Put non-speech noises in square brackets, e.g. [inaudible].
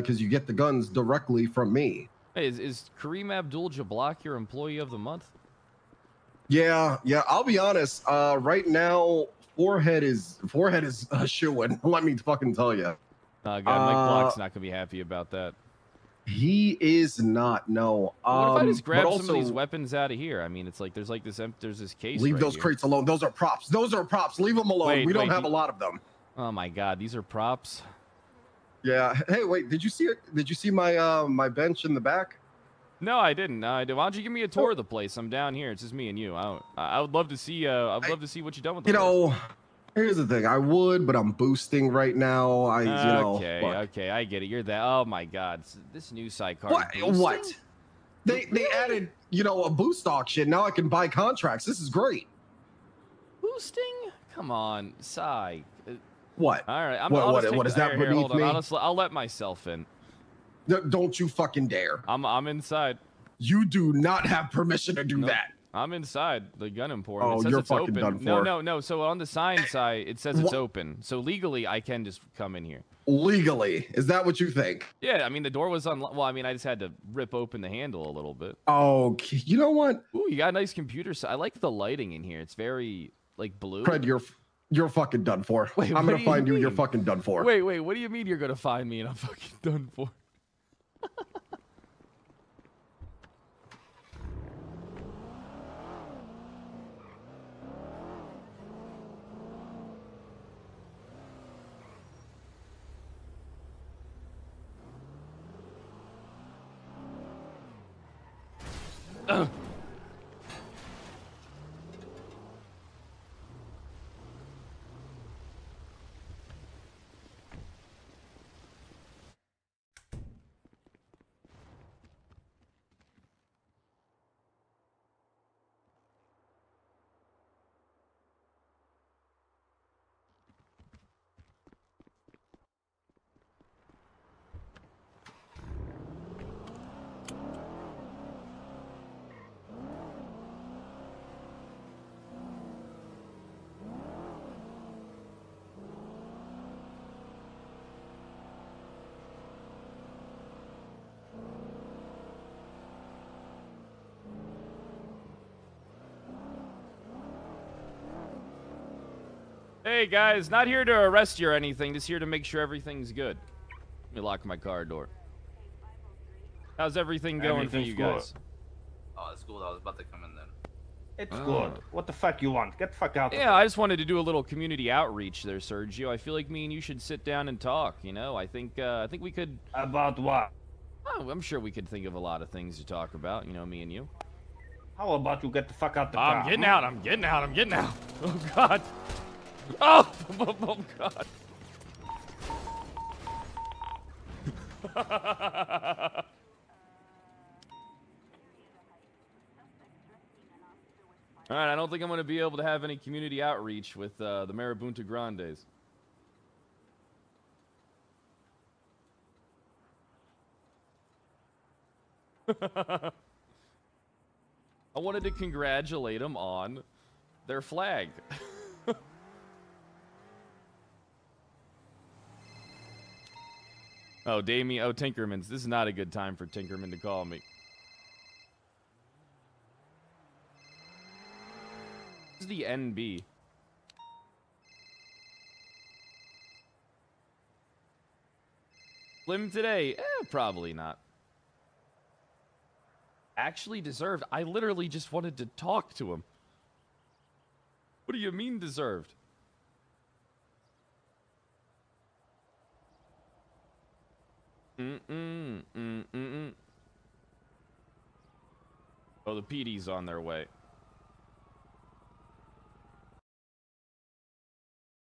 because you get the guns directly from me. Hey, is, is Kareem Abdul-Jabbar your employee of the month? Yeah, yeah. I'll be honest. Uh, right now, forehead is forehead is a shoe in. [laughs] Let me fucking tell you. Uh, God, Mike Uh, Block's not gonna be happy about that. He is not. No. What Um, if I just grab also, some of these weapons out of here? I mean, it's like there's like this there's this case. Leave right those here. crates alone. Those are props. Those are props. Leave them alone. Wait, we don't have a lot of them. Oh my God, these are props. Yeah. Hey, wait. Did you see it? Did you see my uh my bench in the back? No, I didn't. I did. Why don't you give me a tour of the place? I'm down here. It's just me and you. I I I would love to see. Uh, I'd I- love to see what you've done with the You place. know, here's the thing. I would, but I'm boosting right now. I, you know. okay, okay, I get it. You're that. Oh my God, this new sidecar. What? boosting? What? They they added, you know, a boost auction. Now I can buy contracts. This is great. Boosting? Come on, Sai. What? All right, I'm. What- what- what, is that here, here, hold on. I'll, I'll let myself in. D- Don't you fucking dare. I'm. I'm inside. You do not have permission to do Nope. that. I'm inside the gun emporium. Oh, it says you're it's fucking open. done No, for. no, no. no. So on the sign eh, side, it says it's Wha- open. So legally, I can just come in here. Legally. Is that what you think? Yeah, I mean the door was on. Well, I mean I just had to rip open the handle a little bit. Oh, You know what? Ooh, you got a nice computer. I like the lighting in here. It's very like blue. Fred, you're you're fucking done for. Wait, I'm gonna do you find you. You're fucking done for. Wait, wait. What do you mean you're gonna find me and I'm fucking done for? Ugh. [laughs] Hey guys, not here to arrest you or anything. Just here to make sure everything's good. Let me lock my car door. How's everything going for Everything's you good. guys? Oh, it's good. I was about to come in then. It's Oh. good. What the fuck you want? Get the fuck out. of Yeah, I just wanted to do a little community outreach there, Sergio. I feel like me and you should sit down and talk. You know, I think uh, I think we could. About what? Oh, I'm sure we could think of a lot of things to talk about. You know, me and you. How about you get the fuck out the car? I'm getting out. I'm getting out. I'm getting out. [laughs] Oh God. Oh, [laughs] oh, oh God. [laughs] All right, I don't think I'm going to be able to have any community outreach with uh, the Marabunta Grandes. [laughs] I wanted to congratulate them on their flag. Oh, Damien. Oh, Tinkerman's. This is not a good time for Tinkerman to call me. This is the NB. Slim today? Eh, probably not. Actually deserved. I literally just wanted to talk to him. What do you mean deserved? Mm-mm, mm-mm. Oh, the PD's on their way.